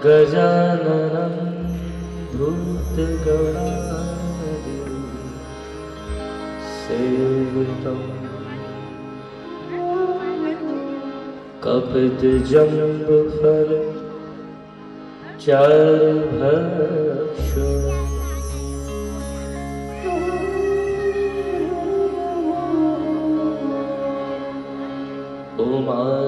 गजाननं भूतगणादिं सेवितं कपितजम्बुफल चारुभक्षणम्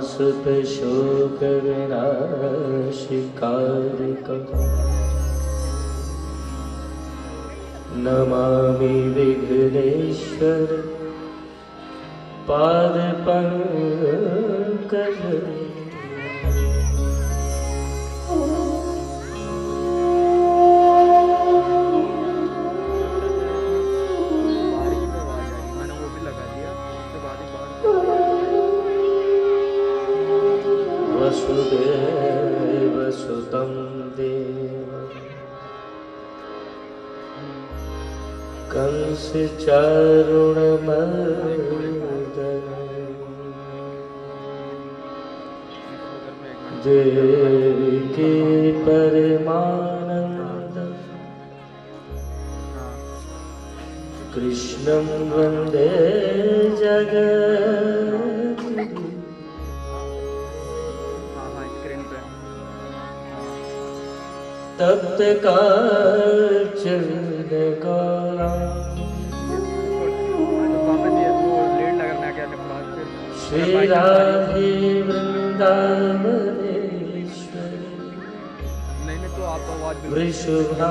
show स् नममि विघ्नेश्वर पादपङ्कज कंस चारुण मर्दन। देवी के परमानंद। कृष्णं वंदे जगत्। तप्तकाचर बेकारा श्री राधे वृंदावनेश्वरी। वृषभा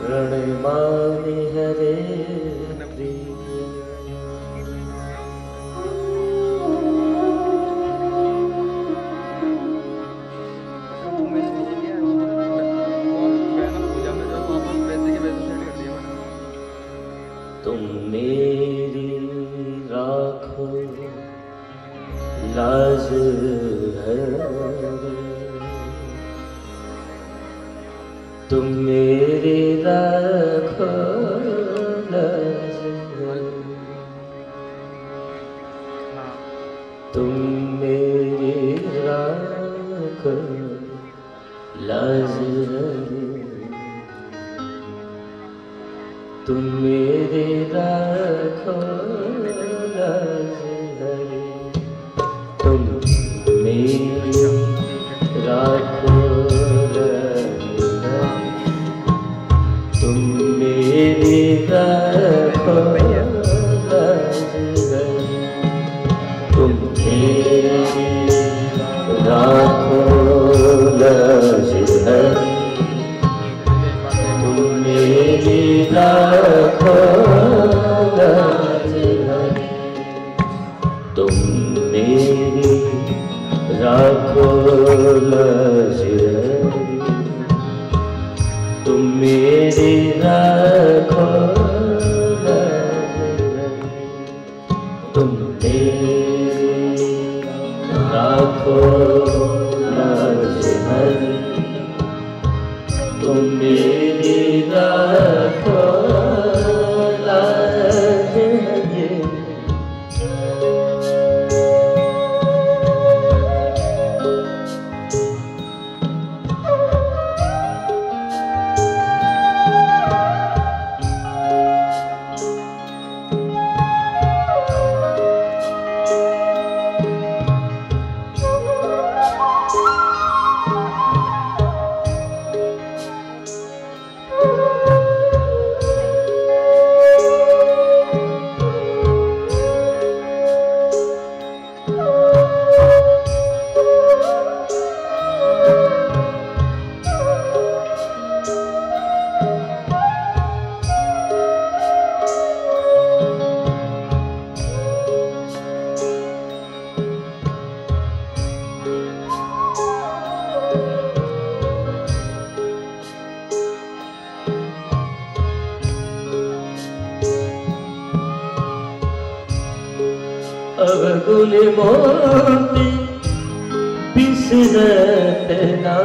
प्रणमा। तुम मेरी रखो तुम मेरी रखो तुम मेरी रखो Jesus. গুলি মতি বিসরতে না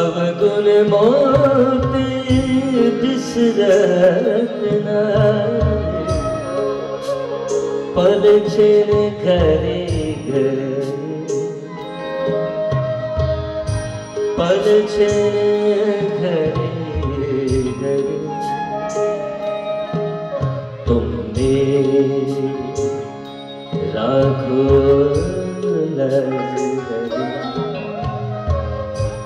अब गुल मोती बिसरत ना पल छिर करे घर पल छिर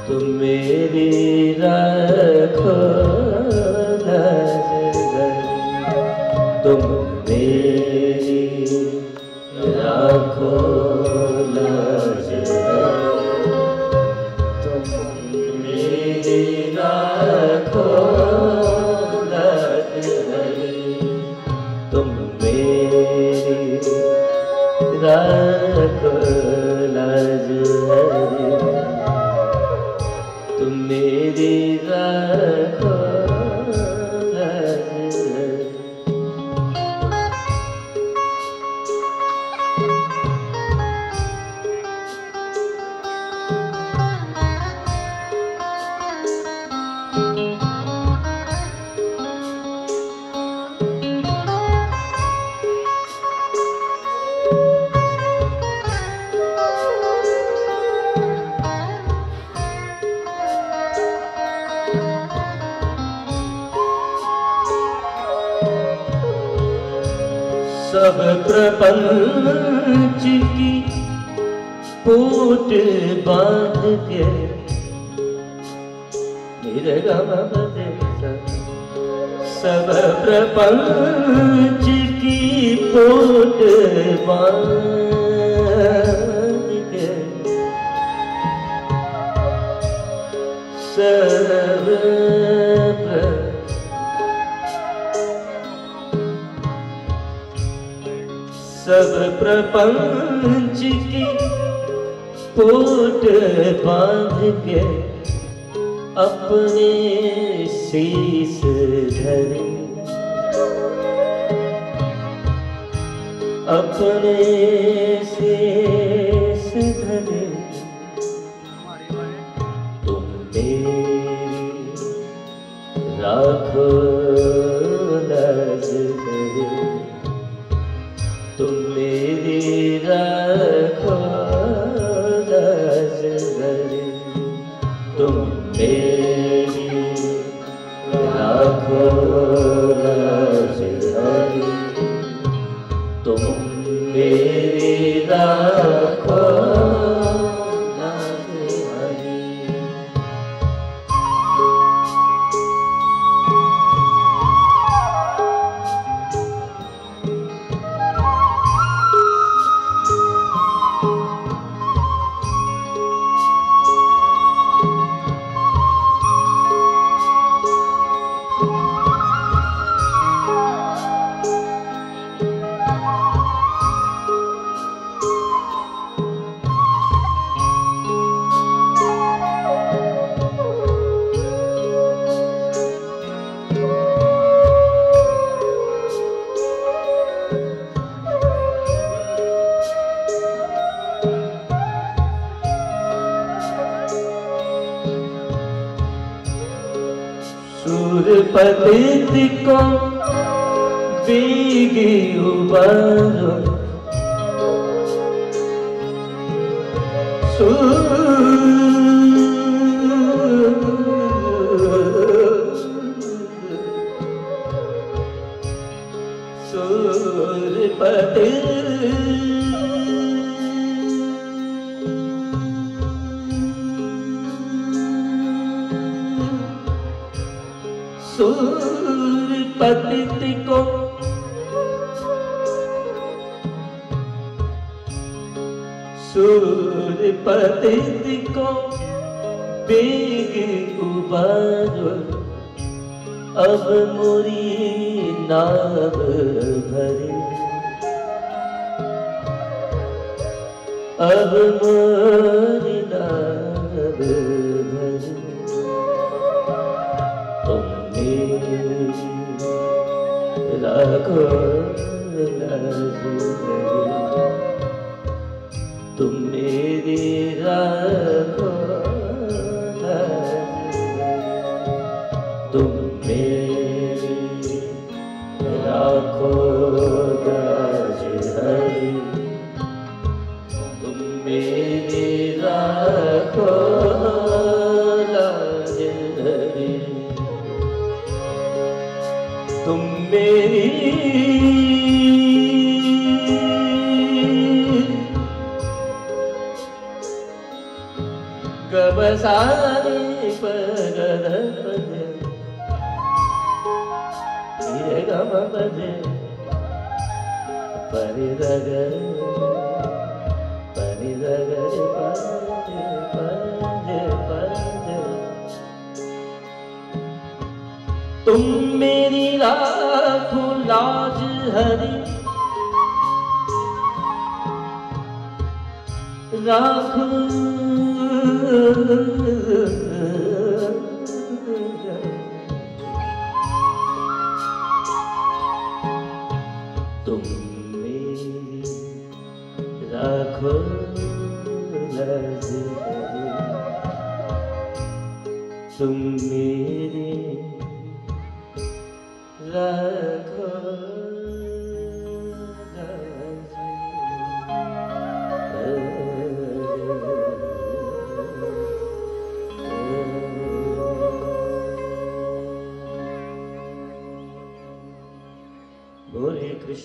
तुम मेरी राखो। सब प्रपंच की पूट बाँध के सब प्रपंच की पूट बाँध के सब प्रपंच की पोट बाँध के अपने शीस धरे। अपने शीस धरे। तुम मेरी राखो सूरपति को बीगी उबारो सूरपति सूरपति को बेग उबारो अब मोरी नाव भरे अब मोरी नाव भरे तुम मेरी राखो नज़र तुम मेरी राखो तुम मेरी लाखों लाज हरी राख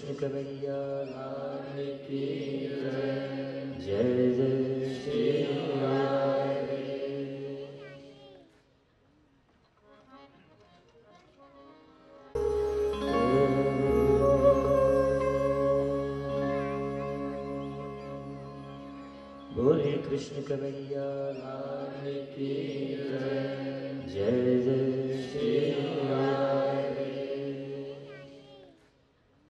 सिमरैया लाल जय जय श्री बोले कृष्ण कन्हैया लाल की